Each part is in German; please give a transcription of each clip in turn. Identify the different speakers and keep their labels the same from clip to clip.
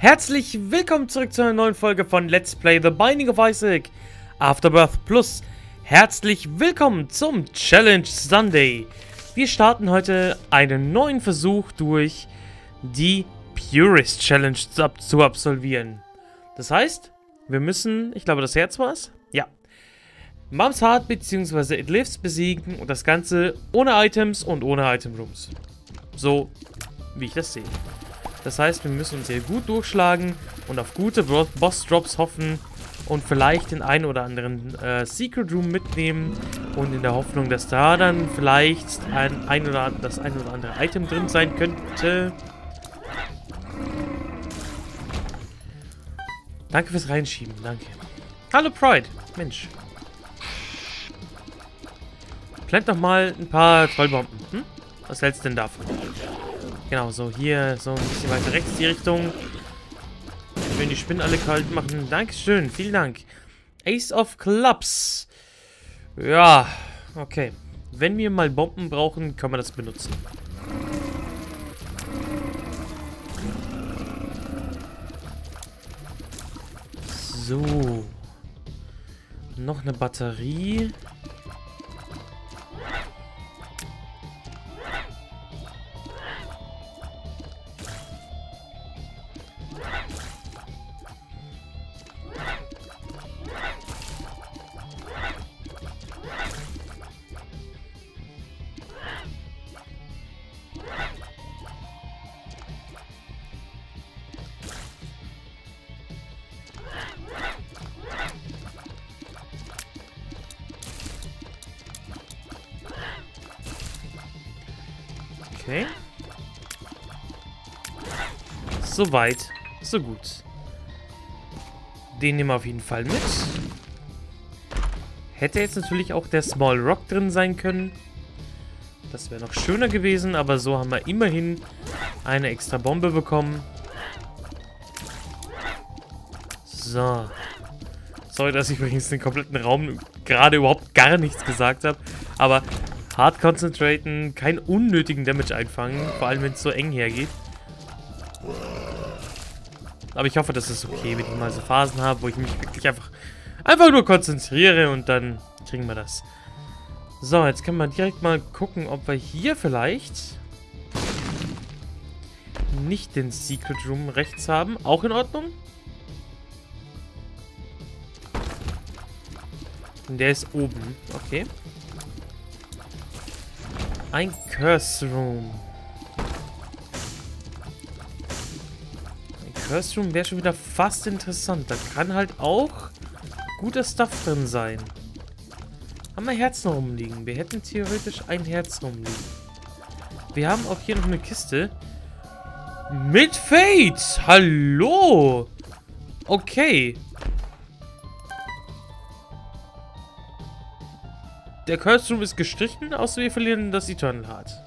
Speaker 1: Herzlich willkommen zurück zu einer neuen Folge von Let's Play The Binding of Isaac Afterbirth Plus. Herzlich willkommen zum Challenge Sunday. Wir starten heute einen neuen Versuch durch die Purist Challenge zu, ab zu absolvieren. Das heißt, wir müssen, ich glaube das Herz war es, ja, Mums Heart bzw. It Lives besiegen und das Ganze ohne Items und ohne Item Rooms. So, wie ich das sehe. Das heißt, wir müssen uns hier gut durchschlagen und auf gute Boss-Drops hoffen und vielleicht den einen oder anderen äh, Secret Room mitnehmen und in der Hoffnung, dass da dann vielleicht ein, ein oder das ein oder andere Item drin sein könnte. Danke fürs Reinschieben, danke. Hallo Pride, Mensch. Plant doch mal ein paar Trollbomben, hm? Was hältst du denn davon? Genau, so hier, so ein bisschen weiter rechts die Richtung. Schön die Spinnen alle kalt machen. Dankeschön, vielen Dank. Ace of Clubs. Ja, okay. Wenn wir mal Bomben brauchen, können wir das benutzen. So. Noch eine Batterie. Okay. So weit, so gut. Den nehmen wir auf jeden Fall mit. Hätte jetzt natürlich auch der Small Rock drin sein können. Das wäre noch schöner gewesen, aber so haben wir immerhin eine extra Bombe bekommen. So. Sorry, dass ich übrigens den kompletten Raum gerade überhaupt gar nichts gesagt habe. Aber Hard concentraten, keinen unnötigen Damage einfangen, vor allem wenn es so eng hergeht. Aber ich hoffe, das ist okay, wenn ich mal so Phasen habe, wo ich mich wirklich einfach, einfach nur konzentriere und dann kriegen wir das. So, jetzt können wir direkt mal gucken, ob wir hier vielleicht nicht den Secret Room rechts haben. Auch in Ordnung. Der ist oben. Okay. Ein Curse Room. Ein Curse Room wäre schon wieder fast interessant. Da kann halt auch guter Stuff drin sein. Haben wir Herzen rumliegen? Wir hätten theoretisch ein Herz rumliegen. Wir haben auch hier noch eine Kiste. Mit Fate! Hallo! Okay. Der Curse Room ist gestrichen, außer wir verlieren das Eternal Heart.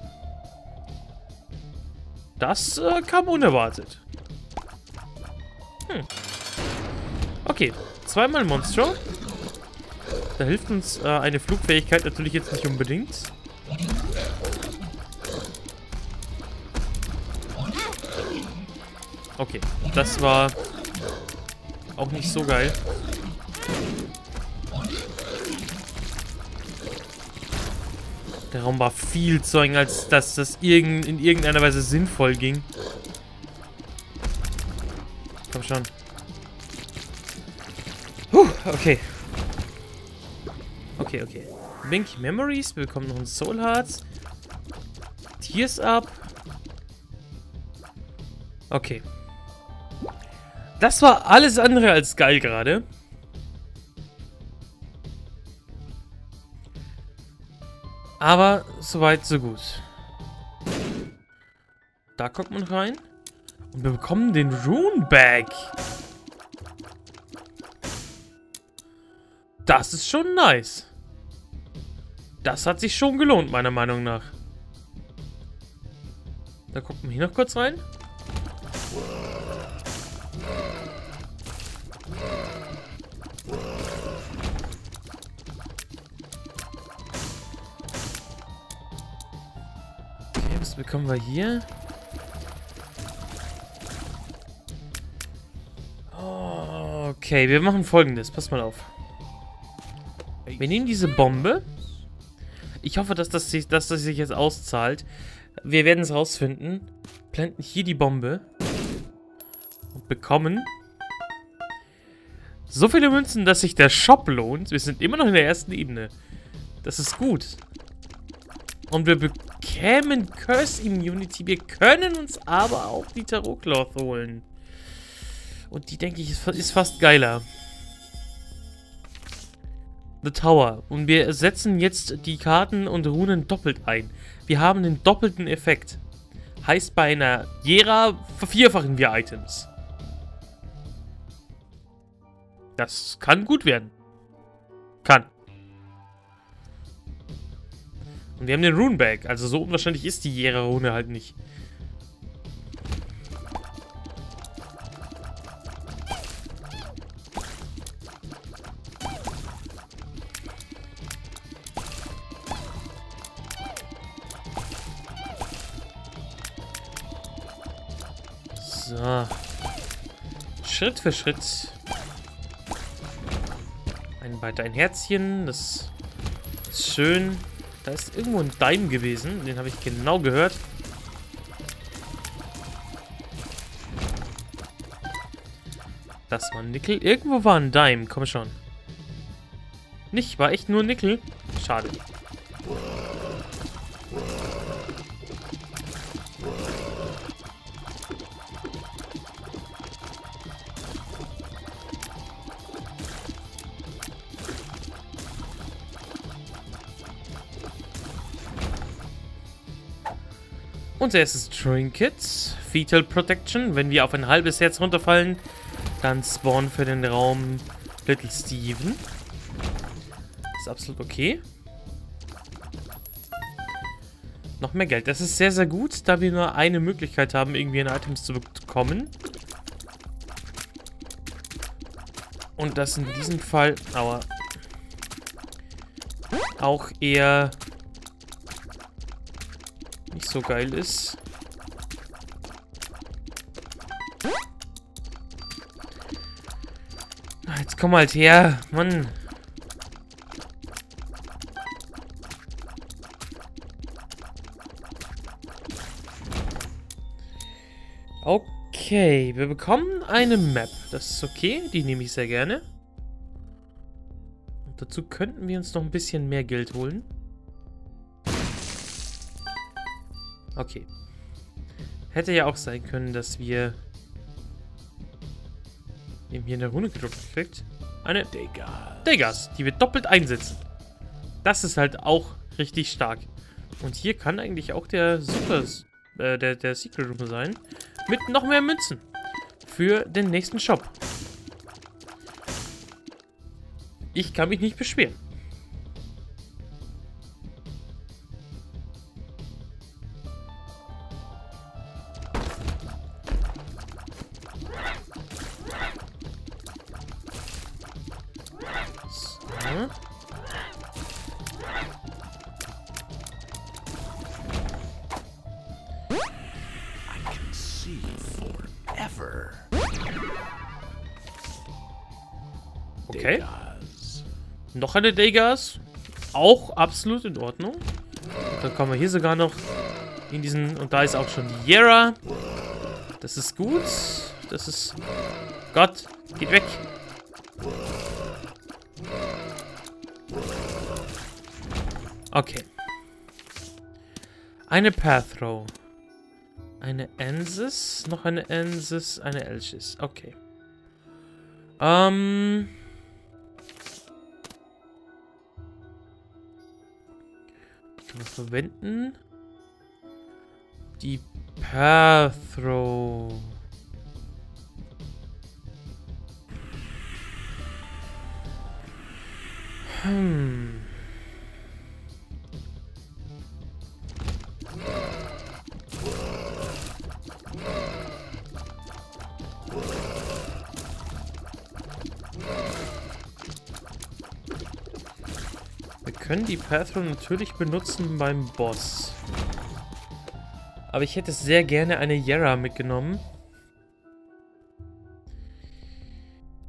Speaker 1: Das äh, kam unerwartet. Hm. Okay, zweimal Monstro. Da hilft uns äh, eine Flugfähigkeit natürlich jetzt nicht unbedingt. Okay, das war auch nicht so geil. Der Raum war viel zu eng, als dass das irgend, in irgendeiner Weise sinnvoll ging. Komm schon. Puh, okay. Okay, okay. Binky Memories, wir bekommen noch ein Soul Hearts. Tears Up. Okay. Das war alles andere als geil gerade. Aber soweit, so gut. Da kommt man rein. Und wir bekommen den Rune Bag. Das ist schon nice. Das hat sich schon gelohnt, meiner Meinung nach. Da gucken wir hier noch kurz rein. Bekommen wir hier? Okay, wir machen folgendes. Pass mal auf. Wir nehmen diese Bombe. Ich hoffe, dass das, sich, dass das sich jetzt auszahlt. Wir werden es rausfinden. Planten hier die Bombe. Und bekommen so viele Münzen, dass sich der Shop lohnt. Wir sind immer noch in der ersten Ebene. Das ist gut. Und wir bekämen Curse Immunity. Wir können uns aber auch die Tarot Cloth holen. Und die, denke ich, ist, ist fast geiler. The Tower. Und wir setzen jetzt die Karten und Runen doppelt ein. Wir haben den doppelten Effekt. Heißt, bei einer Jera vervierfachen wir Items. Das kann gut werden. Kann. Und wir haben den Runebag. Also so unwahrscheinlich ist die Jera-Rune halt nicht. So. Schritt für Schritt. Ein weiter ein Herzchen. Das ist schön. Da ist irgendwo ein Dime gewesen. Den habe ich genau gehört. Das war ein Nickel. Irgendwo war ein Dime. Komm schon. Nicht, war echt nur Nickel. Schade. Unser erstes Trinket. Fetal Protection. Wenn wir auf ein halbes Herz runterfallen, dann spawn für den Raum Little Steven. Ist absolut okay. Noch mehr Geld. Das ist sehr, sehr gut, da wir nur eine Möglichkeit haben, irgendwie ein Items zu bekommen. Und das in diesem Fall, aua, auch eher so geil ist. Jetzt komm halt her, Mann. Okay, wir bekommen eine Map. Das ist okay, die nehme ich sehr gerne. Und dazu könnten wir uns noch ein bisschen mehr Geld holen. Okay. Hätte ja auch sein können, dass wir eben hier eine Rune gedruckt kriegt. Eine Degas. Degas, die wir doppelt einsetzen. Das ist halt auch richtig stark. Und hier kann eigentlich auch der Super, äh, der, der Secret Room sein. Mit noch mehr Münzen. Für den nächsten Shop. Ich kann mich nicht beschweren. Okay. Noch eine Degas. Auch absolut in Ordnung. Dann kommen wir hier sogar noch in diesen... Und da ist auch schon Yera. Das ist gut. Das ist... Gott, geht weg. Okay. Eine Pathrow. Eine Ensis. Noch eine Ensis. Eine Elchis. Okay. Ähm... wir verwenden. Die Pathrow. Hm. Können die Pathron natürlich benutzen beim Boss. Aber ich hätte sehr gerne eine Yara mitgenommen.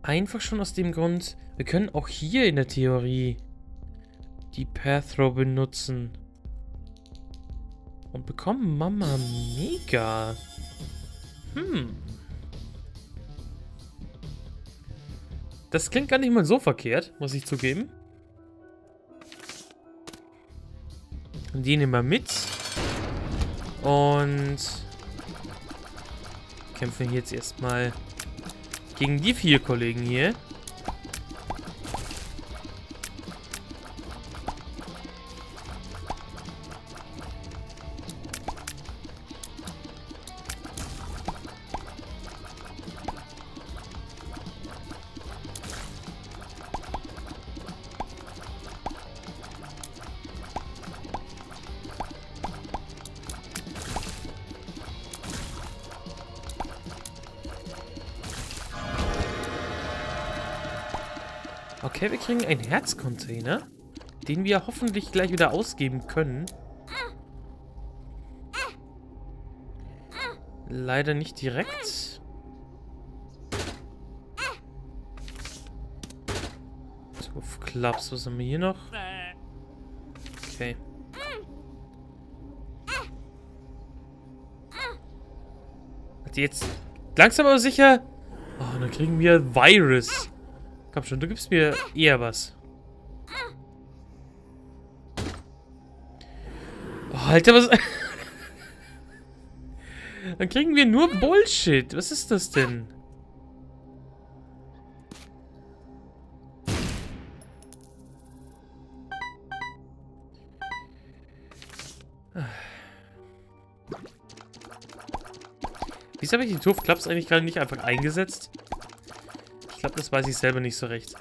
Speaker 1: Einfach schon aus dem Grund, wir können auch hier in der Theorie die Pathrow benutzen. Und bekommen Mama Mega. Hm. Das klingt gar nicht mal so verkehrt, muss ich zugeben. Und die nehmen wir mit. Und kämpfen jetzt erstmal gegen die vier Kollegen hier. Einen Herzcontainer, den wir hoffentlich gleich wieder ausgeben können. Leider nicht direkt. Tuff Clubs, was haben wir hier noch? Okay. Hat jetzt langsam aber sicher... Oh, dann kriegen wir Virus. Komm schon, du gibst mir eher was. Oh, Alter, was... Dann kriegen wir nur Bullshit. Was ist das denn? Wieso habe ich die Turf Clubs eigentlich gerade nicht einfach eingesetzt? Glaube, das weiß ich selber nicht so recht.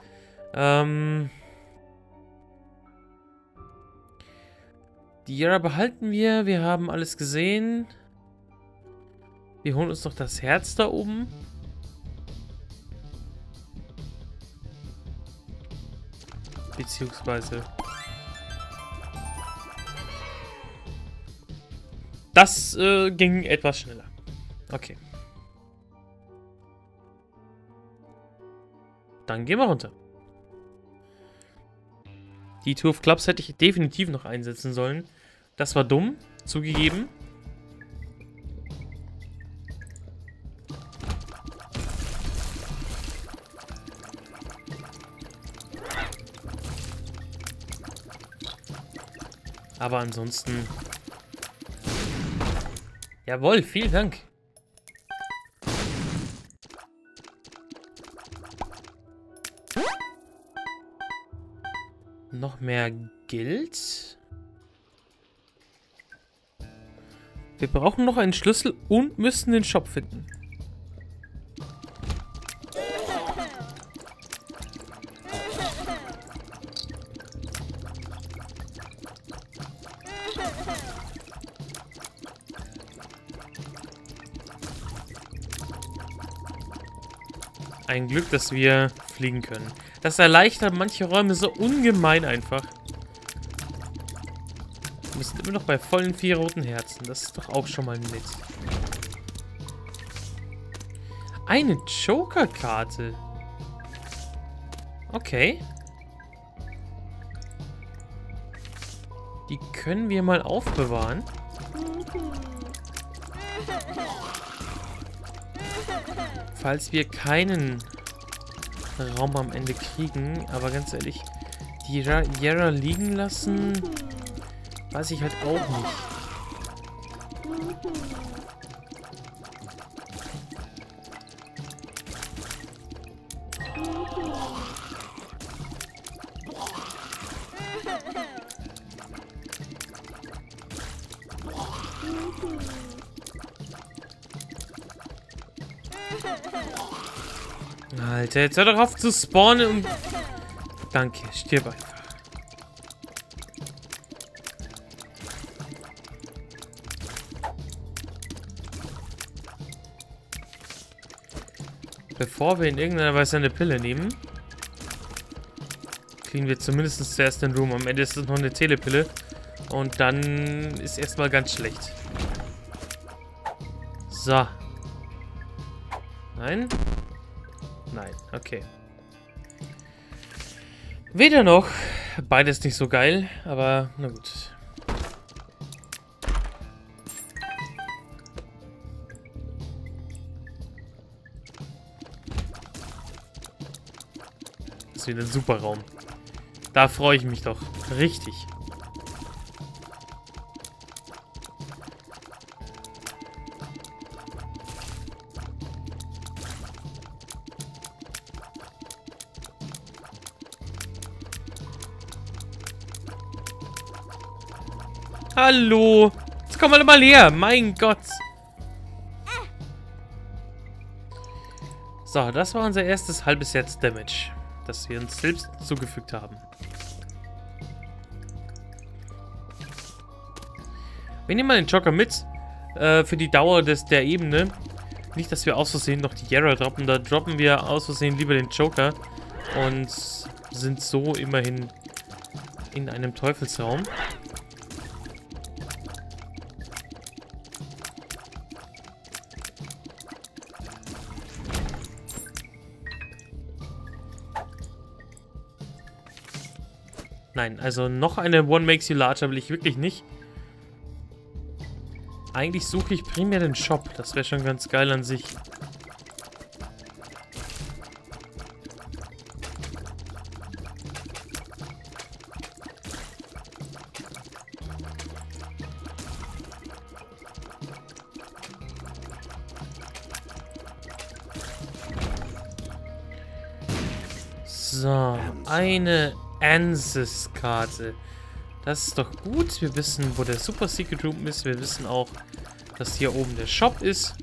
Speaker 1: Ähm... Die Jara behalten wir. Wir haben alles gesehen. Wir holen uns noch das Herz da oben. Beziehungsweise... Das äh, ging etwas schneller. Okay. Dann gehen wir runter. Die Tour of Clubs hätte ich definitiv noch einsetzen sollen. Das war dumm, zugegeben. Aber ansonsten... Jawohl, vielen Dank. Mehr Geld. Wir brauchen noch einen Schlüssel und müssen den Shop finden. Ein Glück, dass wir fliegen können. Das erleichtert manche Räume so ungemein einfach. Wir sind immer noch bei vollen vier roten Herzen. Das ist doch auch schon mal nett. Eine Joker-Karte. Okay. Die können wir mal aufbewahren. Falls wir keinen Raum am Ende kriegen. Aber ganz ehrlich, die Yara liegen lassen, weiß ich halt auch nicht. Alter, jetzt hör doch auf zu spawnen und... Danke, stirb einfach. Bevor wir in irgendeiner Weise eine Pille nehmen, kriegen wir zumindest zuerst den Room. Am Ende ist es noch eine Telepille. Und dann ist erstmal ganz schlecht. So. Nein. Nein, okay. Weder noch. Beides nicht so geil, aber na gut. Das ist wieder ein super Raum. Da freue ich mich doch. Richtig. Hallo. Jetzt kommen alle mal her. Mein Gott. So, das war unser erstes halbes Herz Damage, das wir uns selbst zugefügt haben. Wir nehmen mal den Joker mit äh, für die Dauer des, der Ebene. Nicht, dass wir aus Versehen noch die Yara droppen. Da droppen wir aus Versehen lieber den Joker und sind so immerhin in einem Teufelsraum. Also noch eine One Makes You Larger will ich wirklich nicht. Eigentlich suche ich primär den Shop. Das wäre schon ganz geil an sich. So, eine Ansys-Karte. Das ist doch gut. Wir wissen, wo der Super Secret Room ist. Wir wissen auch, dass hier oben der Shop ist.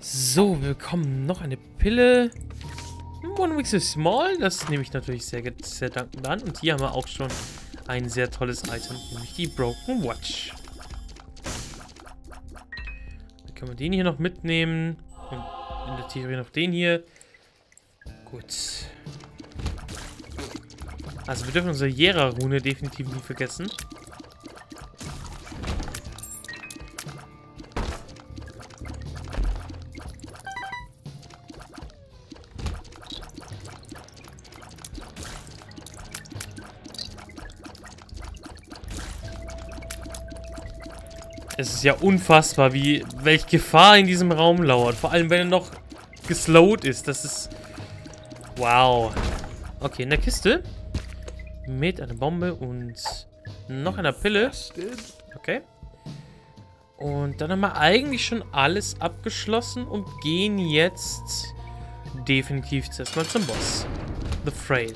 Speaker 1: So, wir bekommen noch eine Pille. One Week is Small. Das nehme ich natürlich sehr, sehr dankend an. Und hier haben wir auch schon ein sehr tolles Item, nämlich die Broken Watch. Dann können wir den hier noch mitnehmen. Und in der Theorie noch den hier. Gut. Also wir dürfen unsere Jera-Rune definitiv nie vergessen. Ja unfassbar, wie welche Gefahr in diesem Raum lauert. Vor allem, wenn er noch geslowt ist. Das ist... Wow. Okay, in der Kiste. Mit einer Bombe und noch einer Pille. Okay. Und dann haben wir eigentlich schon alles abgeschlossen und gehen jetzt definitiv zuerst mal zum Boss. The Frail.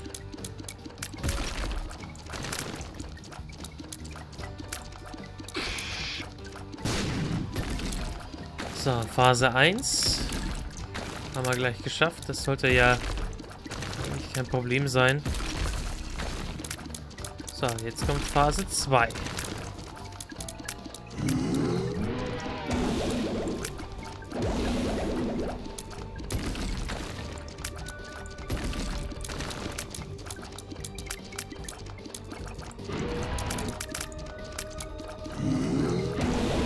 Speaker 1: So, Phase 1. Haben wir gleich geschafft. Das sollte ja eigentlich kein Problem sein. So, jetzt kommt Phase 2.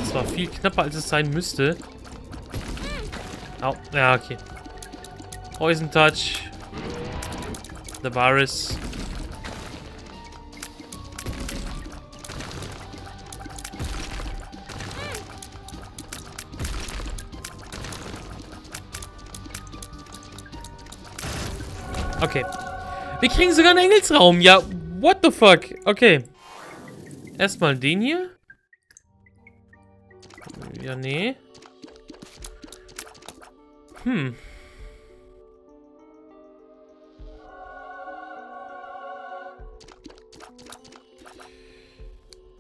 Speaker 1: Das war viel knapper, als es sein müsste. Au. Ja, okay. Poison Touch. The Virus. Okay. Wir kriegen sogar einen Engelsraum. Ja, what the fuck? Okay. Erstmal den hier. Ja, nee. Hm.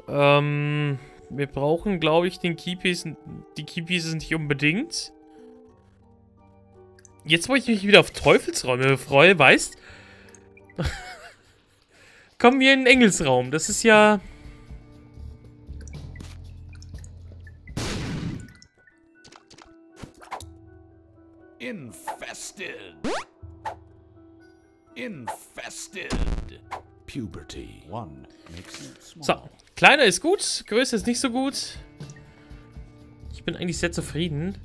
Speaker 1: Ähm, wir brauchen, glaube ich, den Keypiece, die Keypieces nicht unbedingt. Jetzt, wo ich mich wieder auf Teufelsräume freue, weißt, kommen wir in den Engelsraum. Das ist ja...
Speaker 2: infested. Infested. Puberty. One makes it small.
Speaker 1: So, kleiner ist gut, größer ist nicht so gut. Ich bin eigentlich sehr zufrieden.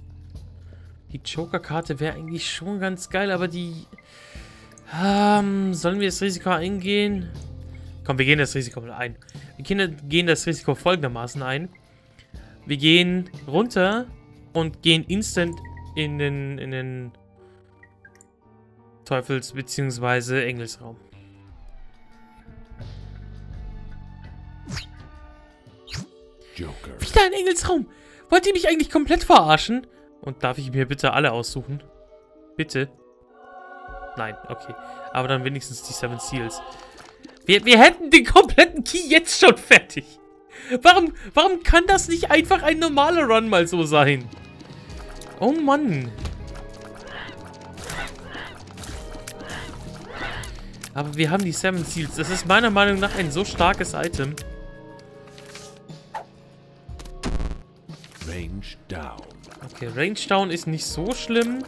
Speaker 1: Die Joker-Karte wäre eigentlich schon ganz geil, aber die... Ähm, sollen wir das Risiko eingehen? Komm, wir gehen das Risiko mal ein. Wir gehen, gehen das Risiko folgendermaßen ein. Wir gehen runter und gehen instant in den, in den Teufels- bzw. Engelsraum.
Speaker 2: Joker.
Speaker 1: Wieder ein Engelsraum! Wollt ihr mich eigentlich komplett verarschen? Und darf ich mir bitte alle aussuchen? Bitte? Nein, okay. Aber dann wenigstens die Seven Seals. Wir, wir hätten den kompletten Key jetzt schon fertig. Warum, warum kann das nicht einfach ein normaler Run mal so sein? Oh Mann. Aber wir haben die Seven Seals. Das ist meiner Meinung nach ein so starkes Item.
Speaker 2: Range down.
Speaker 1: Okay, Range Down ist nicht so schlimm.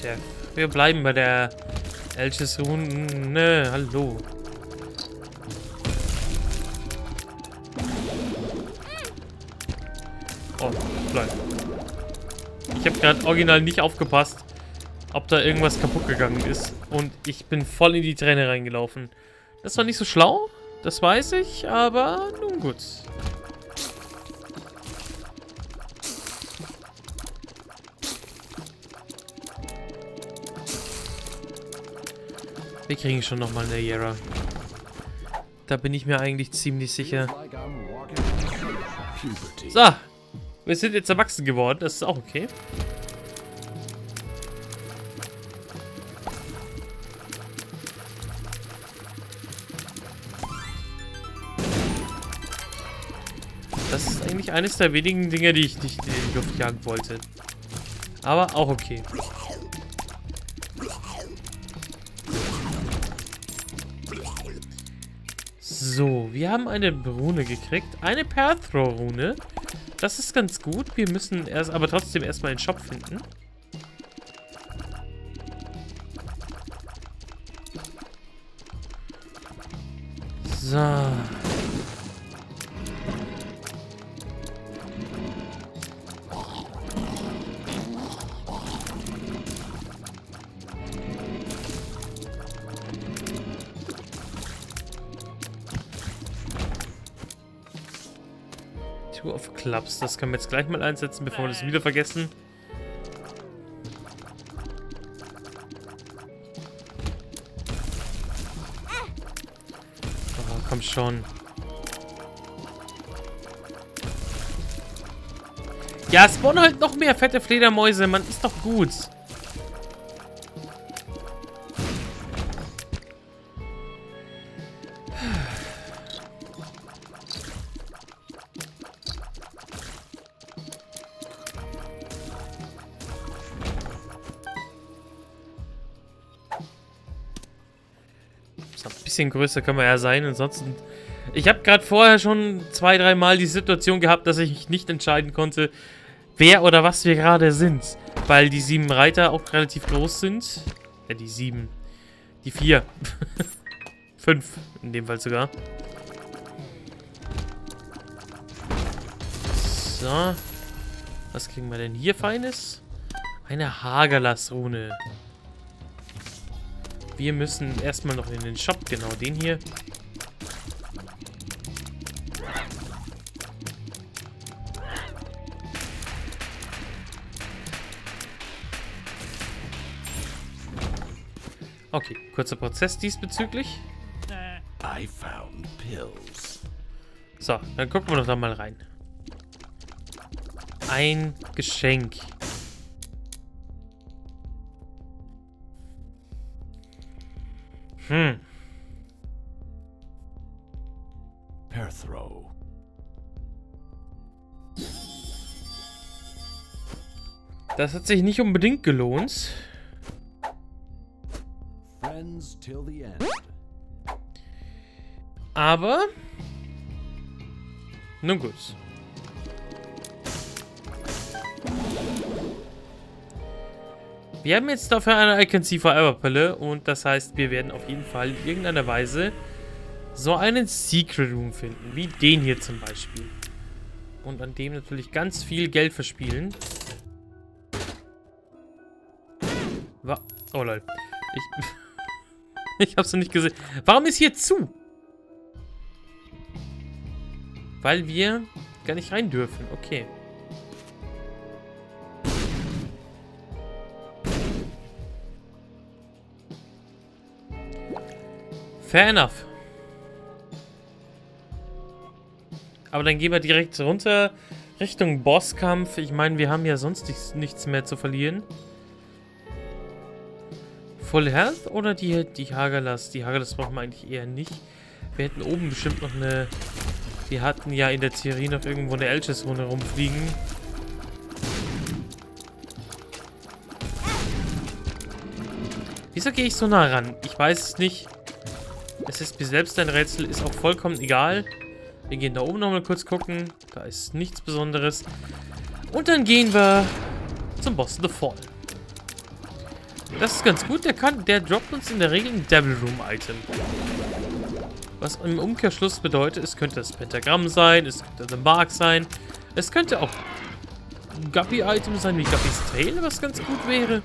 Speaker 1: Tja, wir bleiben bei der Elches Rune. Hallo. Oh, bleib. Ich habe gerade original nicht aufgepasst, ob da irgendwas kaputt gegangen ist. Und ich bin voll in die Träne reingelaufen. Das war nicht so schlau, das weiß ich, aber nun gut. Wir kriegen schon nochmal eine Yara. Da bin ich mir eigentlich ziemlich sicher. So, wir sind jetzt erwachsen geworden, das ist auch okay. Das ist eigentlich eines der wenigen Dinge, die ich nicht in die Luft jagen wollte. Aber auch okay. So, wir haben eine Rune gekriegt. Eine Perthrow-Rune. Das ist ganz gut. Wir müssen erst, aber trotzdem erstmal einen Shop finden. So. Clubs. Das können wir jetzt gleich mal einsetzen, bevor wir das wieder vergessen. Oh, komm schon. Ja, spawnen halt noch mehr fette Fledermäuse. Man ist doch gut. Bisschen größer können wir ja sein. Ansonsten. Ich habe gerade vorher schon zwei, dreimal die Situation gehabt, dass ich nicht entscheiden konnte, wer oder was wir gerade sind. Weil die sieben Reiter auch relativ groß sind. Ja, die sieben. Die vier. Fünf, in dem Fall sogar. So. Was kriegen wir denn hier Feines? Eine Hagerlass-Rune. Wir müssen erstmal noch in den Shop, genau den hier. Okay, kurzer Prozess diesbezüglich.
Speaker 2: I found pills.
Speaker 1: So, dann gucken wir doch da mal rein. Ein Geschenk. Hm.
Speaker 2: Perthrow.
Speaker 1: Das hat sich nicht unbedingt gelohnt.
Speaker 2: Friends till the end.
Speaker 1: Aber... Nun gut. Wir haben jetzt dafür eine I Can See Forever Pille und das heißt, wir werden auf jeden Fall in irgendeiner Weise so einen Secret Room finden, wie den hier zum Beispiel. Und an dem natürlich ganz viel Geld verspielen. Oh lol. Ich, ich hab's noch nicht gesehen. Warum ist hier zu? Weil wir gar nicht rein dürfen. Okay. Fair enough. Aber dann gehen wir direkt runter Richtung Bosskampf. Ich meine, wir haben ja sonst nichts, mehr zu verlieren. Full Health oder die, die Hagelas? Die Hagelas brauchen wir eigentlich eher nicht. Wir hätten oben bestimmt noch eine... Wir hatten ja in der Theorie noch irgendwo eine Elches-Runde rumfliegen. Wieso gehe ich so nah ran? Ich weiß es nicht. Es ist mir selbst ein Rätsel, ist auch vollkommen egal. Wir gehen da oben nochmal kurz gucken. Da ist nichts Besonderes. Und dann gehen wir zum Boss The Fall. Das ist ganz gut. Der, kann, der droppt uns in der Regel ein Devil Room Item. Was im Umkehrschluss bedeutet, es könnte das Pentagramm sein, es könnte The Mark sein. Es könnte auch Guppy-Item sein, wie Guppys Tail, was ganz gut wäre.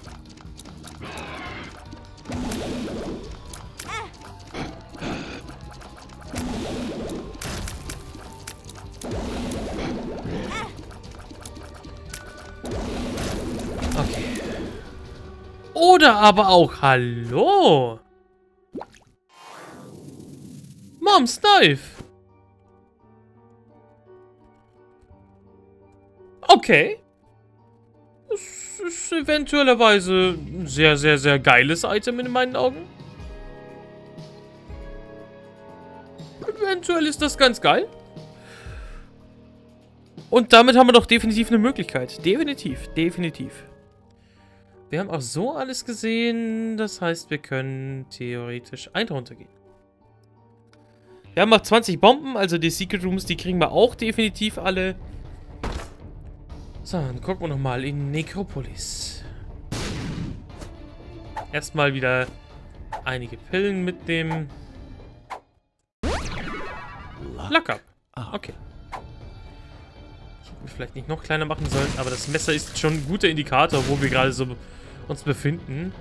Speaker 1: Oder aber auch Hallo. Mom's Knife. Okay. Das ist eventuellerweise ein sehr, sehr, sehr geiles Item in meinen Augen. Eventuell ist das ganz geil. Und damit haben wir doch definitiv eine Möglichkeit. Definitiv, definitiv. Wir haben auch so alles gesehen. Das heißt, wir können theoretisch ein runtergehen. Wir haben noch 20 Bomben, also die Secret Rooms, die kriegen wir auch definitiv alle. So, dann gucken wir nochmal in Necropolis. Erstmal wieder einige Pillen mitnehmen. Lock up. Okay. Ich hätte mich vielleicht nicht noch kleiner machen sollen, aber das Messer ist schon ein guter Indikator, wo wir gerade so uns befinden.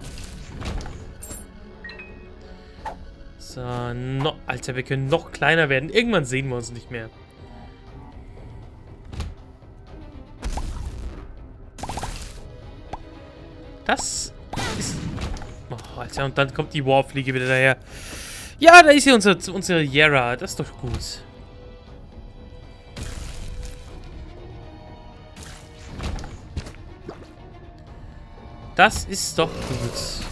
Speaker 1: So, no, Alter, wir können noch kleiner werden. Irgendwann sehen wir uns nicht mehr. Das ist... Oh, Alter, und dann kommt die Warfliege wieder daher. Ja, da ist hier unsere, unsere Yara. Das ist doch gut. Das ist doch gut.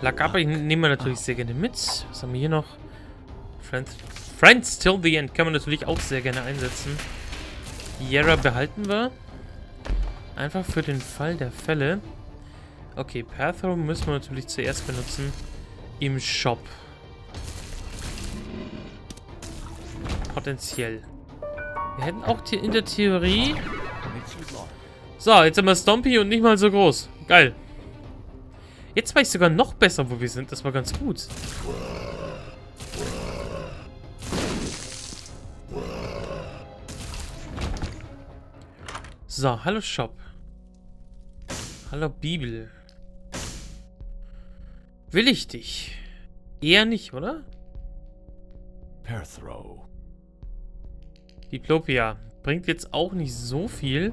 Speaker 1: Lagapa nehmen wir natürlich sehr gerne mit. Was haben wir hier noch? Friends, Friends till the end kann man natürlich auch sehr gerne einsetzen. Yara behalten wir. Einfach für den Fall der Fälle. Okay, Pathro müssen wir natürlich zuerst benutzen. Im Shop. Potenziell. Wir hätten auch in der Theorie... So, jetzt haben wir Stompy und nicht mal so groß. Geil. Jetzt weiß ich sogar noch besser, wo wir sind. Das war ganz gut. So, hallo Shop. Hallo Bibel. Will ich dich? Eher nicht, oder?
Speaker 2: Perthrow.
Speaker 1: Diplopia. Bringt jetzt auch nicht so viel.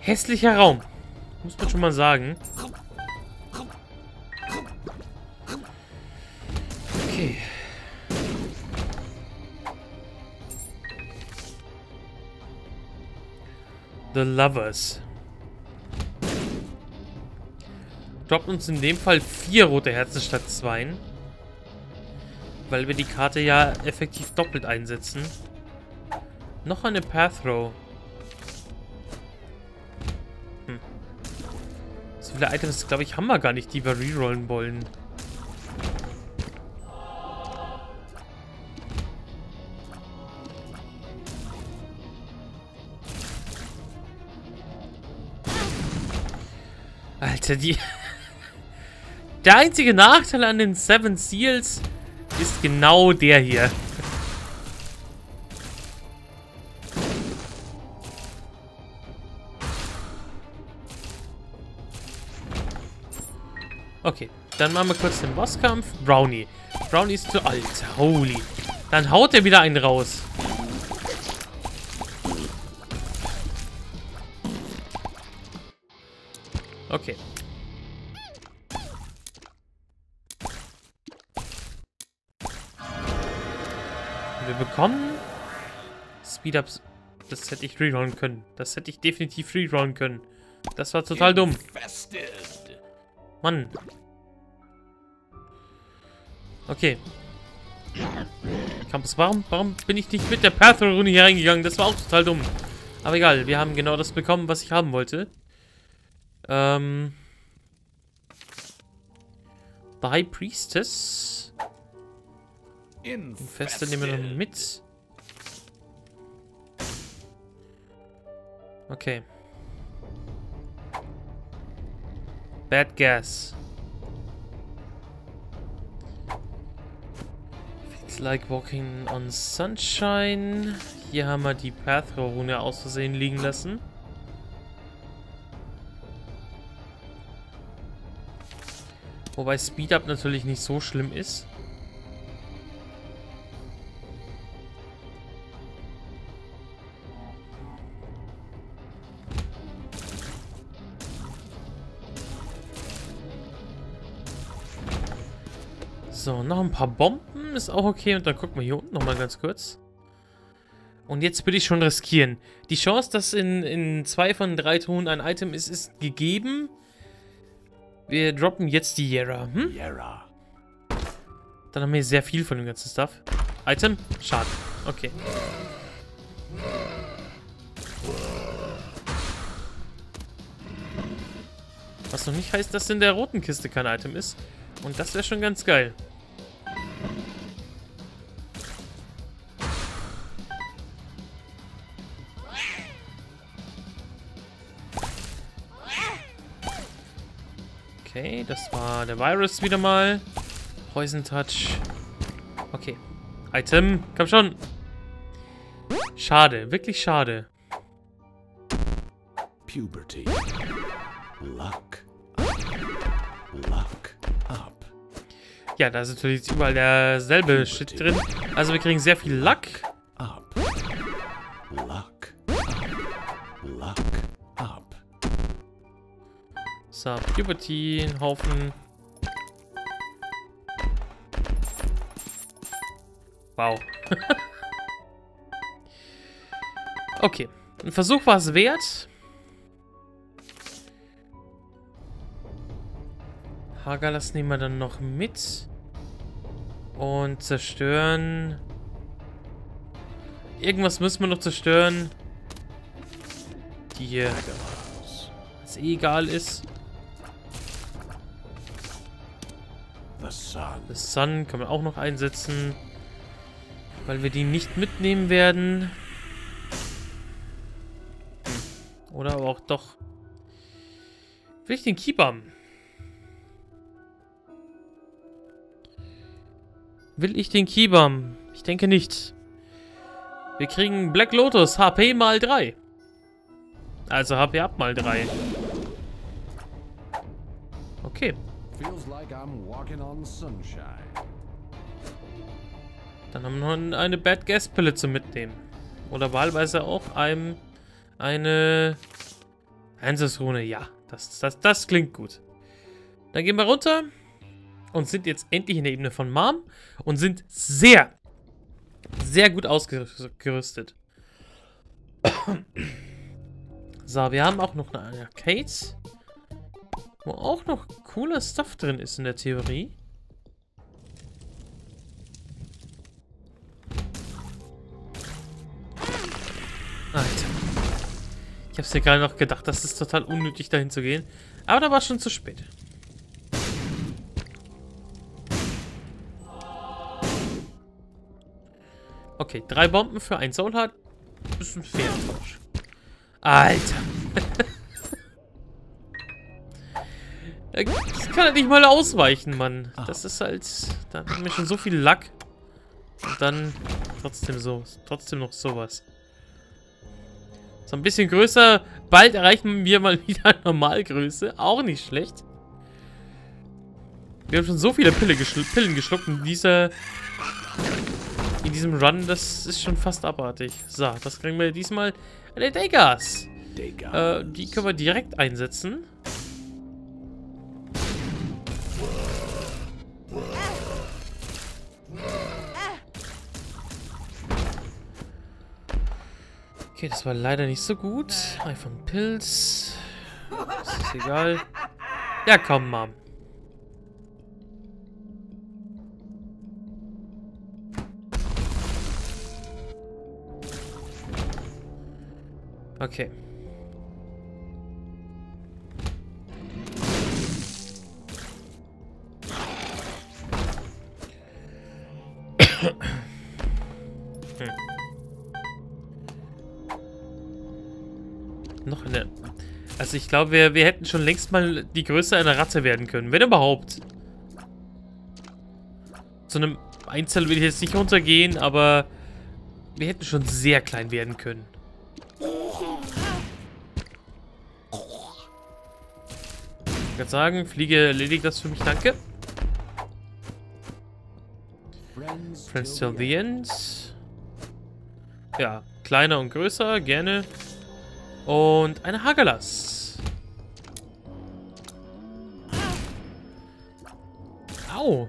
Speaker 1: Hässlicher Raum. Muss man schon mal sagen. The Lovers. Droppt uns in dem Fall vier rote Herzen statt zwei. Weil wir die Karte ja effektiv doppelt einsetzen. Noch eine Pathrow. Hm. So viele Items, glaube ich, haben wir gar nicht, die wir rerollen wollen. Alter, die... Der einzige Nachteil an den Seven Seals ist genau der hier. Okay, dann machen wir kurz den Bosskampf. Brownie. Brownie ist zu alt. Holy. Dann haut er wieder einen raus. Speed-Ups. Das hätte ich rerollen können. Das hätte ich definitiv rerollen können. Das war total dumm. Mann. Okay. Campus, warum, warum bin ich nicht mit der Pathro-Rune hier reingegangen? Das war auch total dumm. Aber egal, wir haben genau das bekommen, was ich haben wollte. Ähm. The High Priestess. Die Feste nehmen wir noch mit. Okay. Bad Gas. It's like walking on sunshine. Hier haben wir die Pathro-Rune aus Versehen liegen lassen. Wobei Speed Up natürlich nicht so schlimm ist. So, noch ein paar Bomben ist auch okay. Und dann gucken wir hier unten nochmal ganz kurz. Und jetzt würde ich schon riskieren. Die Chance, dass in, in zwei von drei Ton ein Item ist, ist gegeben. Wir droppen jetzt die Yera. Hm? Yera. Dann haben wir sehr viel von dem ganzen Stuff. Item? Schade. Okay. Was noch nicht heißt, dass in der roten Kiste kein Item ist. Und das wäre schon ganz geil. Okay, das war der Virus wieder mal. Poison Touch. Okay. Item, komm schon. Schade, wirklich schade. Puberty. Luck. Luck up. Ja, da ist natürlich überall derselbe. Shit drin. Also wir kriegen sehr viel Luck. So, Puberty, ein Haufen. Wow. okay. Ein Versuch war es wert. Hagalas nehmen wir dann noch mit. Und zerstören. Irgendwas müssen wir noch zerstören. Die hier. Was eh egal ist. The Sun kann man auch noch einsetzen. Weil wir die nicht mitnehmen werden. Hm. Oder aber auch doch. Will ich den Keeper? Will ich den Keeper? Ich denke nicht. Wir kriegen Black Lotus HP mal 3. Also HP ab mal 3. Okay. Dann haben wir noch eine Bad Gas Pille zu mitnehmen. Oder wahlweise auch einem eine Einsatzrune. Ja, das, das, das klingt gut. Dann gehen wir runter und sind jetzt endlich in der Ebene von Mom und sind sehr, sehr gut ausgerüstet. So, wir haben auch noch eine Arcade. Wo auch noch cooler Stuff drin ist in der Theorie. Alter. Ich hab's dir gerade noch gedacht, das ist total unnötig dahin zu gehen. Aber da war schon zu spät. Okay, drei Bomben für ein Soul Heart. Ist ein fairer Tausch. Alter. Das kann er nicht mal ausweichen, Mann. Das ist halt... Da haben wir schon so viel Lack. Und dann trotzdem so. Trotzdem noch sowas. So ein bisschen größer. Bald erreichen wir mal wieder Normalgröße. Auch nicht schlecht. Wir haben schon so viele Pille geschl Pillen geschluckt in dieser... In diesem Run. Das ist schon fast abartig. So, das kriegen wir diesmal. Eine Degas. Äh, die können wir direkt einsetzen. Okay, das war leider nicht so gut. Einfach ein Pilz. Das ist egal. Ja, komm, Mom. Okay. Also ich glaube, wir, wir hätten schon längst mal die Größe einer Ratte werden können. Wenn überhaupt. Zu einem Einzel will ich jetzt nicht runtergehen, aber wir hätten schon sehr klein werden können. Ich kann sagen, Fliege erledigt das für mich, danke. Friends till the end. Ja, kleiner und größer, gerne. Und eine Hagelas. Au.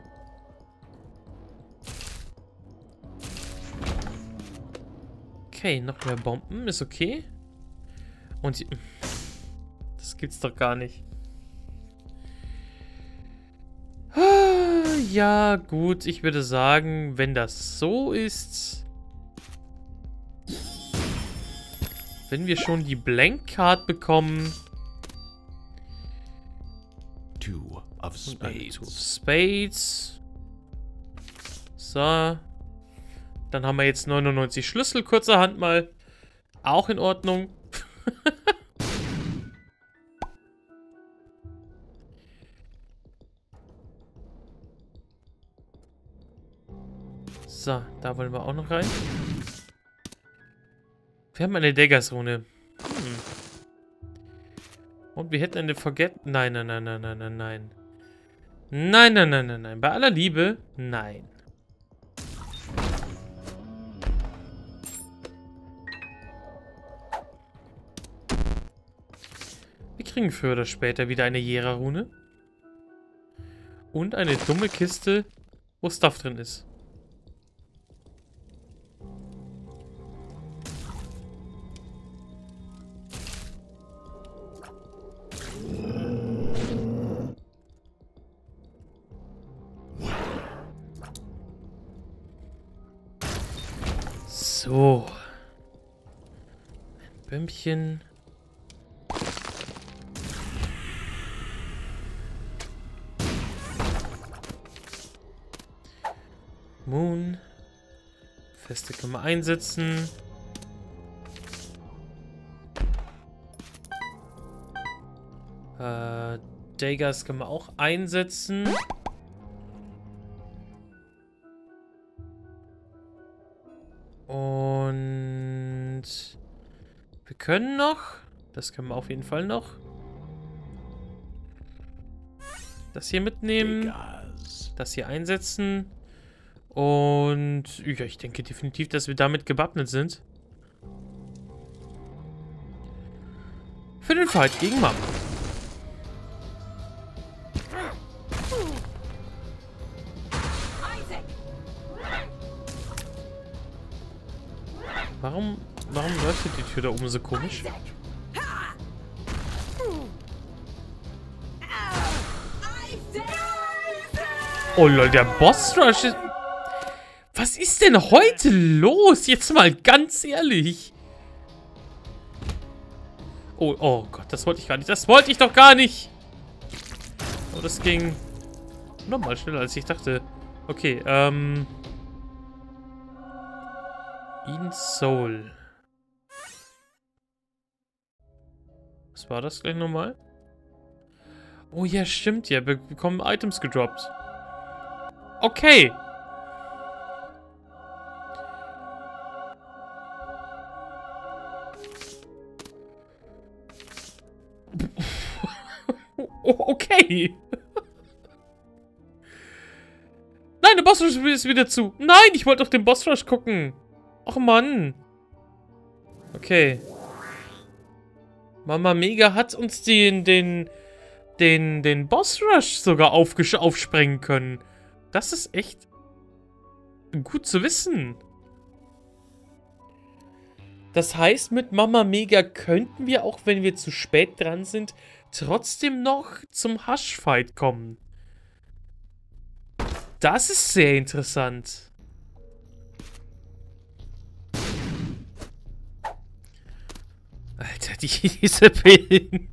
Speaker 1: Okay, noch mehr Bomben. Ist okay. Und... Das gibt's doch gar nicht. Ja, gut. Ich würde sagen, wenn das so ist... Wenn wir schon die Blank Card bekommen.
Speaker 2: Of Spades.
Speaker 1: Of Spades. So. Dann haben wir jetzt 99 Schlüssel kurzerhand mal. Auch in Ordnung. so, da wollen wir auch noch rein. Wir haben eine Daggers-Rune. Hm. Und wir hätten eine Forget... Nein, nein, nein, nein, nein, nein, nein. Nein, nein, nein, nein, nein. Bei aller Liebe, nein. Wir kriegen früher oder später wieder eine Jera-Rune. Und eine dumme Kiste, wo Stuff drin ist. Ein Bömmchen. Moon. Feste können wir einsetzen. Äh, Daggers können wir auch einsetzen. Können noch. Das können wir auf jeden Fall noch. Das hier mitnehmen. Das hier einsetzen. Und ja, ich denke definitiv, dass wir damit gewappnet sind. Für den Fight gegen Mama. ich wieder um so komisch? Oh lol, der Boss Rush ist... Was ist denn heute los? Jetzt mal ganz ehrlich. Oh, oh Gott, das wollte ich gar nicht. Das wollte ich doch gar nicht. Oh, das ging nochmal schneller, als ich dachte. Okay, ähm... In Soul. Was war das gleich nochmal? Oh ja, stimmt ja. Wir bekommen Items gedroppt. Okay. okay. Nein, der Boss Rush ist wieder zu. Nein, ich wollte doch den Boss Rush gucken. Ach Mann. Okay. Mama Mega hat uns den, den, den, den Boss Rush sogar aufsprengen können. Das ist echt gut zu wissen. Das heißt, mit Mama Mega könnten wir, auch wenn wir zu spät dran sind, trotzdem noch zum Hush-Fight kommen. Das ist sehr interessant. Alter, die, diese Pillen.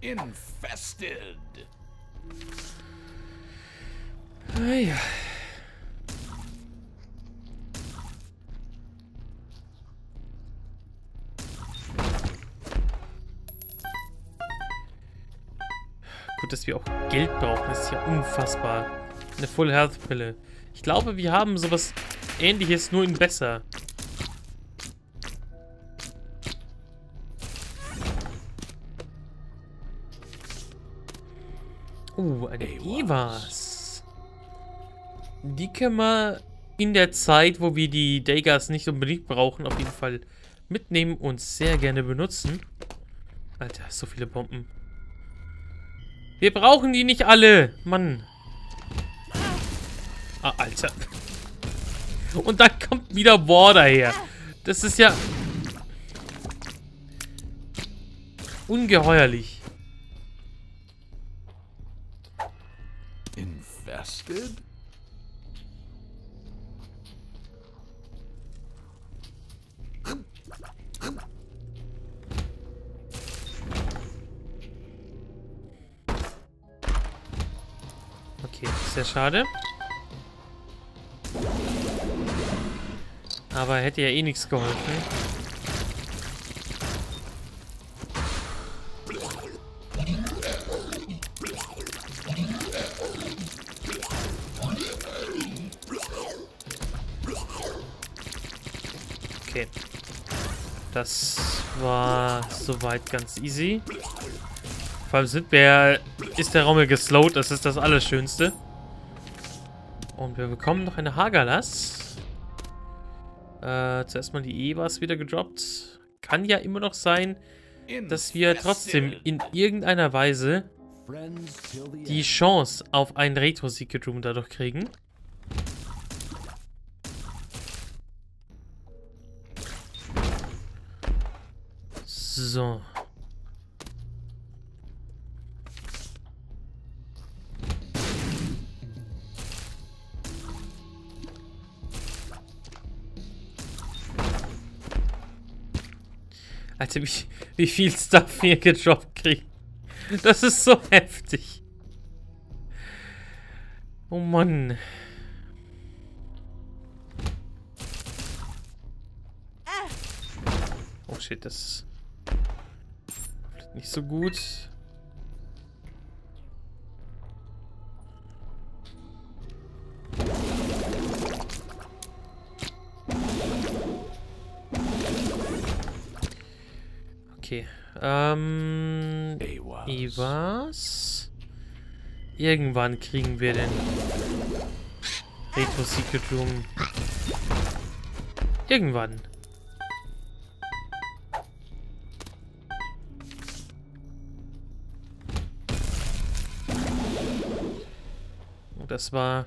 Speaker 1: Infested. Ah ja. Gut, dass wir auch Geld brauchen. Das ist ja unfassbar. Eine Full Health Pille. Ich glaube, wir haben sowas ähnliches, nur in besser. Uh, eine Evas. Die können wir in der Zeit, wo wir die Dagas nicht unbedingt brauchen, auf jeden Fall mitnehmen und sehr gerne benutzen. Alter, so viele Bomben. Wir brauchen die nicht alle. Mann. Ah, Alter. Und dann kommt wieder War daher. Das ist ja... Ungeheuerlich. Infested? Okay, sehr schade. Aber hätte ja eh nichts geholfen. War soweit ganz easy. Vor allem sind wir, ist der Raum ja geslowt, das ist das Allerschönste. Und wir bekommen noch eine Hagalas. Äh, zuerst mal die Evas wieder gedroppt. Kann ja immer noch sein, dass wir trotzdem in irgendeiner Weise die Chance auf einen Retro-Secret Room dadurch kriegen. So. Alter, wie, wie viel Stuff wir gedroppt kriegen. Das ist so heftig. Oh Mann. Oh shit, das nicht so gut. Okay. Ähm. Evas. Irgendwann kriegen wir den Retro Secret Room. Irgendwann. Das war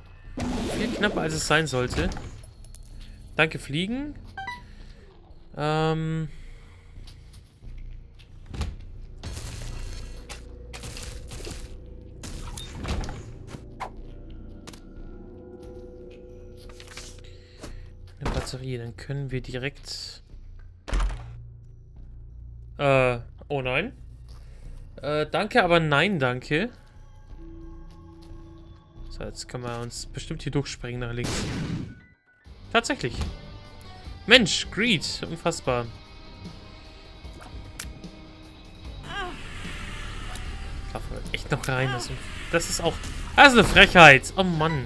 Speaker 1: viel knapper, als es sein sollte. Danke, Fliegen. Ähm... Eine Batterie, dann können wir direkt... Äh, oh nein. Äh, danke, aber nein, danke. So, jetzt können wir uns bestimmt hier durchspringen nach links. Tatsächlich. Mensch, Greed. Unfassbar. Darf echt noch rein. Das, das ist auch... Das ist eine Frechheit. Oh Mann.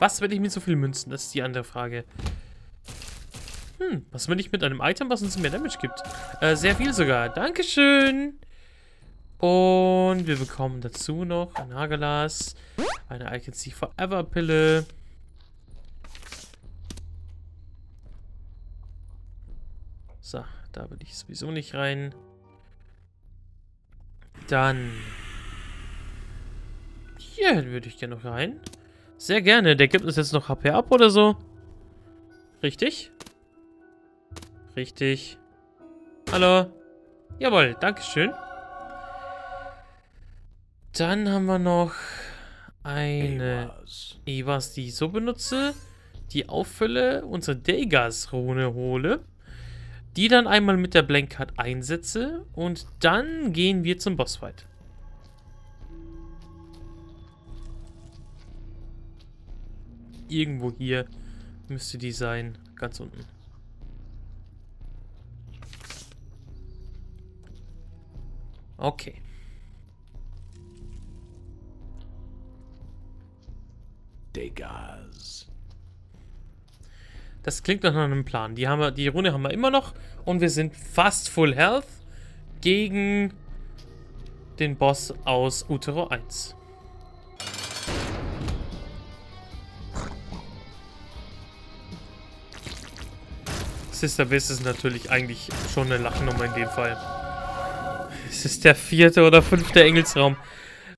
Speaker 1: Was will ich mit so vielen Münzen? Das ist die andere Frage. Hm, was will ich mit einem Item, was uns mehr Damage gibt? Äh, sehr viel sogar. Dankeschön. Und wir bekommen dazu noch ein Hagelas, eine I Can See Forever Pille. So, da will ich sowieso nicht rein. Dann... Hier würde ich gerne noch rein. Sehr gerne. Der gibt uns jetzt noch HP ab oder so. Richtig? Richtig. Hallo. Jawohl, Dankeschön. Dann haben wir noch eine Evas, die ich so benutze. Die auffülle, unsere Degas-Rune hole. Die dann einmal mit der Blank Card einsetze. Und dann gehen wir zum Bossfight. irgendwo hier müsste die sein. Ganz unten. Okay.
Speaker 2: Degas.
Speaker 1: Das klingt nach einem Plan. Die, haben wir, die Runde haben wir immer noch. Und wir sind fast Full Health gegen den Boss aus Utero 1. Sister Wiss ist natürlich eigentlich schon eine Lachnummer in dem Fall. Ist der vierte oder fünfte Engelsraum.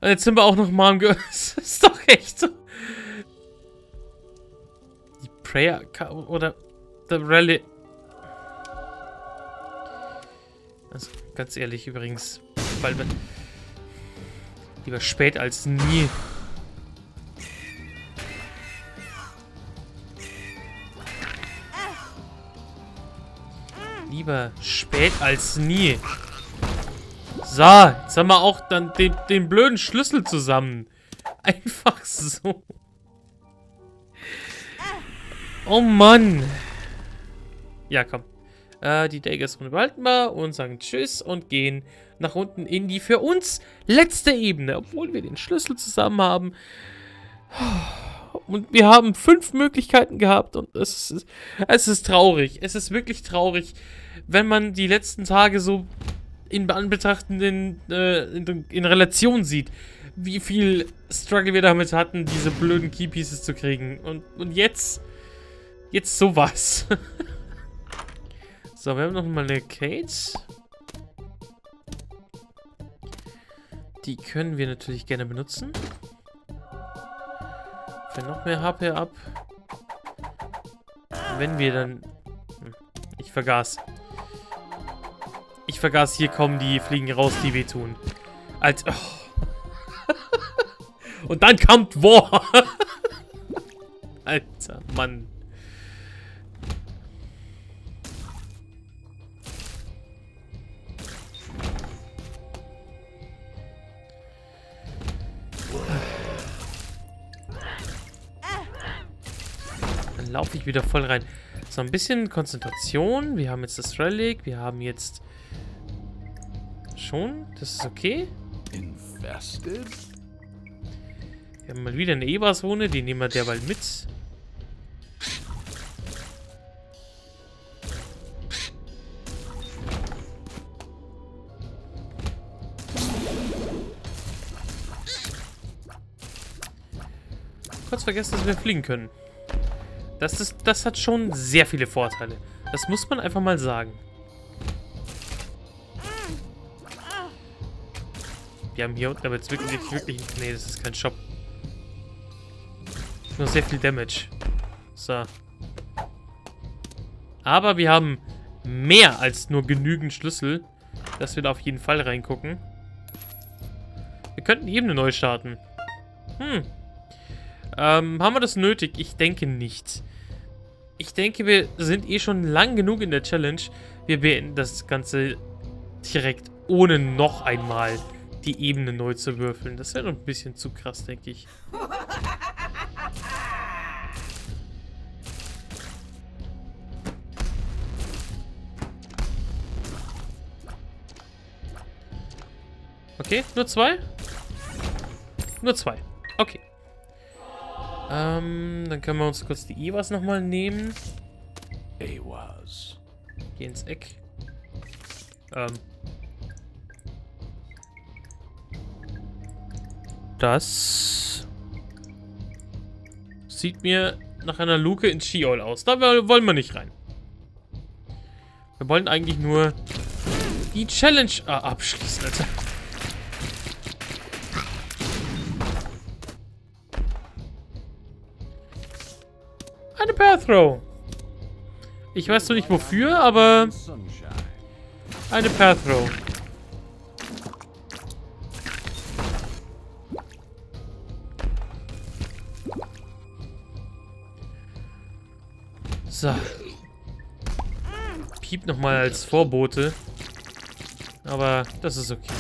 Speaker 1: Und jetzt sind wir auch noch mal im Ge Das ist doch echt so. Die Prayer oder The Rally. Also ganz ehrlich übrigens, weil wir lieber spät als nie. Lieber spät als nie. So, jetzt haben wir auch dann den, den blöden Schlüssel zusammen. Einfach so. Oh Mann. Ja, komm. Äh, die Daggers-Runde behalten wir und sagen Tschüss und gehen nach unten in die für uns letzte Ebene, obwohl wir den Schlüssel zusammen haben. Und wir haben fünf Möglichkeiten gehabt und es ist, es ist traurig. Es ist wirklich traurig, wenn man die letzten Tage so in Anbetracht in, äh, in, in, Relation sieht, wie viel Struggle wir damit hatten, diese blöden Keypieces zu kriegen. Und, und jetzt, jetzt sowas. so, wir haben noch mal eine Kate. Die können wir natürlich gerne benutzen. Für noch mehr HP ab. Wenn wir dann... Hm, ich vergaß. Ich vergaß, hier kommen die Fliegen raus, die wehtun. Als... Oh. Und dann kommt War. Alter, Mann. Dann laufe ich wieder voll rein. So, ein bisschen Konzentration. Wir haben jetzt das Relic. Wir haben jetzt Schon? Das ist okay. Invested? Wir haben mal wieder eine Eberswohne, die nehmen wir derweil mit. Kurz vergessen, dass wir fliegen können. Das, ist, das hat schon sehr viele Vorteile. Das muss man einfach mal sagen. Wir haben hier unten aber jetzt wirklich, wirklich... Nee, das ist kein Shop. Nur sehr viel Damage. So. Aber wir haben mehr als nur genügend Schlüssel, dass wir da auf jeden Fall reingucken. Wir könnten Ebene neu starten. Hm. Ähm, haben wir das nötig? Ich denke nicht. Ich denke, wir sind eh schon lang genug in der Challenge. Wir beenden das Ganze direkt, ohne noch einmal die Ebene neu zu würfeln. Das wäre noch ein bisschen zu krass, denke ich. Okay, nur zwei? Nur zwei. Okay. Ähm, dann können wir uns kurz die Evas nochmal nehmen.
Speaker 2: Awas.
Speaker 1: Geh ins Eck. Ähm. Das sieht mir nach einer Luke in Sheol aus. Da wollen wir nicht rein. Wir wollen eigentlich nur die Challenge äh, abschließen, Alter. Throw. Ich weiß noch nicht wofür, aber eine Pair Throw. So. Piep nochmal als Vorbote. Aber das ist okay.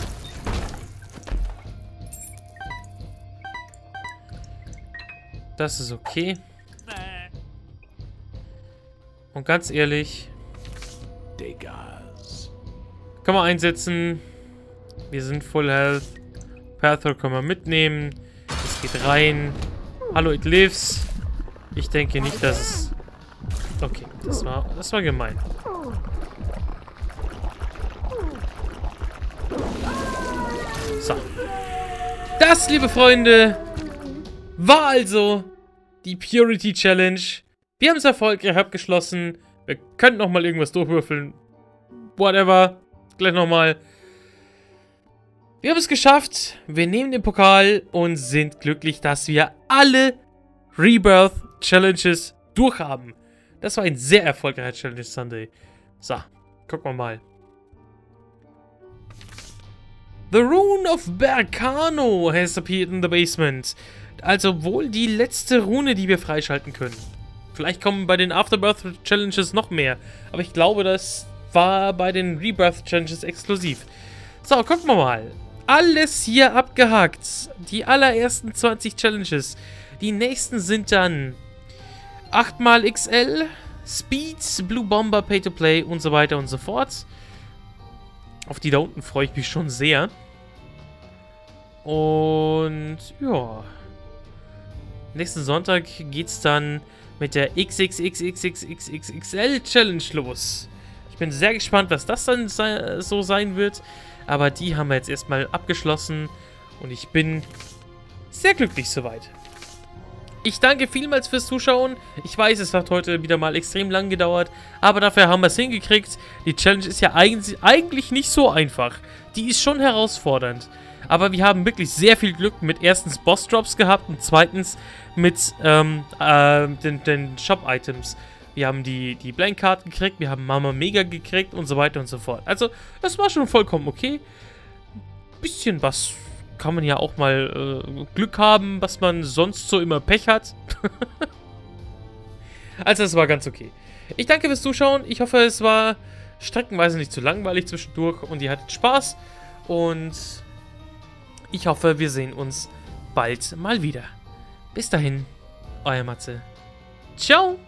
Speaker 1: Das ist okay. Und ganz ehrlich,
Speaker 2: Degas.
Speaker 1: kann man einsetzen. Wir sind Full Health. Pather können wir mitnehmen. Es geht rein. Hallo, it lives. Ich denke nicht, dass es... Okay, das war, das war gemein. So. Das, liebe Freunde, war also die Purity Challenge. Wir haben es erfolgreich abgeschlossen. Wir könnten noch mal irgendwas durchwürfeln. Whatever. Gleich nochmal. Wir haben es geschafft. Wir nehmen den Pokal und sind glücklich, dass wir alle Rebirth Challenges durchhaben. Das war ein sehr erfolgreicher Challenge Sunday. So, gucken wir mal. The Rune of Berkano has appeared in the basement. Also wohl die letzte Rune, die wir freischalten können. Vielleicht kommen bei den Afterbirth Challenges noch mehr. Aber ich glaube, das war bei den Rebirth Challenges exklusiv. So, gucken wir mal. Alles hier abgehakt. Die allerersten 20 Challenges. Die nächsten sind dann 8 XL, Speeds, Blue Bomber, Pay to Play und so weiter und so fort. Auf die da unten freue ich mich schon sehr. Und ja. Nächsten Sonntag geht's dann mit der XXXXXXXL Challenge los. Ich bin sehr gespannt, was das dann so sein wird. Aber die haben wir jetzt erstmal abgeschlossen. Und ich bin sehr glücklich soweit. Ich danke vielmals fürs Zuschauen. Ich weiß, es hat heute wieder mal extrem lang gedauert, aber dafür haben wir es hingekriegt. Die Challenge ist ja eigentlich nicht so einfach. Die ist schon herausfordernd. Aber wir haben wirklich sehr viel Glück mit erstens Boss-Drops gehabt und zweitens mit ähm, äh, den, den Shop-Items. Wir haben die, die Blank-Card gekriegt, wir haben Mama Mega gekriegt und so weiter und so fort. Also, das war schon vollkommen okay. Bisschen was kann man ja auch mal äh, Glück haben, was man sonst so immer Pech hat. also das war ganz okay. Ich danke fürs Zuschauen. Ich hoffe, es war streckenweise nicht zu langweilig zwischendurch und ihr hattet Spaß. Und ich hoffe, wir sehen uns bald mal wieder. Bis dahin, euer Matze. Ciao!